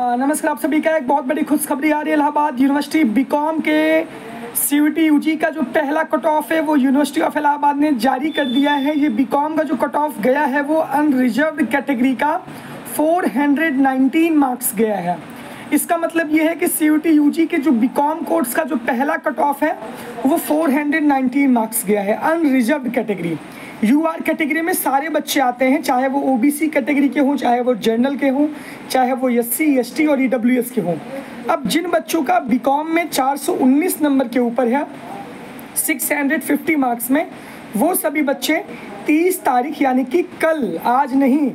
नमस्कार, आप सभी का एक बहुत बड़ी खुशखबरी आ रही है इलाहाबाद यूनिवर्सिटी बीकॉम के सी यू का जो पहला कट ऑफ़ है, वो यूनिवर्सिटी ऑफ़ इलाहाबाद ने जारी कर दिया है। ये बीकॉम का जो कट ऑफ़ गया है, वो अनरिजर्व कैटेगरी का 419 मार्क्स गया है। इसका मतलब ये है कि सी यू के जो बीकॉम कोर्स का जो पहला कट ऑफ़ है, वो 419 मार्क्स गया है unreserve category U R category में सारे बच्चे आते हैं, चाहे वो ओ बी सी कैटेगरी के हों, चाहे वो जनरल के हों, चाहे वो एस सी एस टी और ई डब्ल्यू एस के हों। अब जिन बच्चों का बी कॉम में 419 नंबर के ऊपर है 650 मार्क्स में, वो सभी बच्चे 30 तारीख, यानी कि कल, आज नहीं,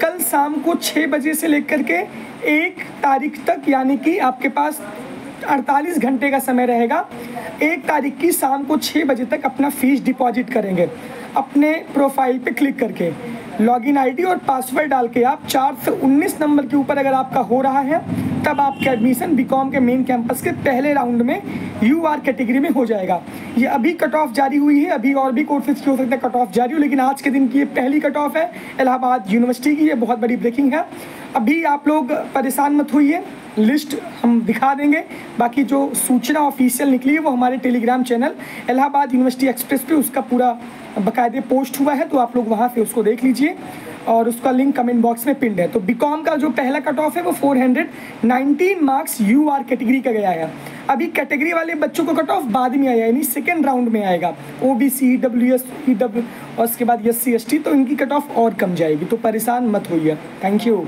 कल शाम को 6 बजे से लेकर के एक तारीख तक, यानी कि आपके पास 48 घंटे का समय रहेगा। एक तारीख की शाम को 6 बजे तक अपना फ़ीस डिपॉजिट करेंगे। अपने प्रोफ़ाइल पे क्लिक करके। लॉगिन आईडी और पासवर्ड डाल के आप चार से उन्नीस नंबर के ऊपर अगर आपका हो रहा है, तब आपका एडमिशन बीकॉम के मेन कैंपस के पहले राउंड में यू आर कैटेगरी में हो जाएगा। ये अभी कट ऑफ़ जारी हुई है, अभी और भी कोर्सेज की हो सकता है कट ऑफ़ जारी हो, लेकिन आज के दिन की ये पहली कट ऑफ़ है। इलाहाबाद यूनिवर्सिटी की ये बहुत बड़ी ब्रेकिंग है। अभी आप लोग परेशान मत हुई लिस्ट हम दिखा देंगे। बाकी जो सूचना ऑफिशियल निकली है, वो हमारे Telegram channel Allahabad university express पे उसका पूरा बाकायदे पोस्ट हुआ है तो आप लोग वहाँ से उसको देख लीजिए और उसका लिंक कमेंट बॉक्स में पिंड है। तो बीकॉम का जो पहला कट ऑफ़ है, वो 419 मार्क्स यू आर कैटेगरी का गया है। अभी कैटेगरी वाले बच्चों को कट ऑफ़ बाद में आया यानी सेकेंड राउंड में आएगा। O B C W S E W और उसके बाद एस सी एस टी तो इनकी कट ऑफ़ और कम जाएगी। तो परेशान मत होइए। Thank you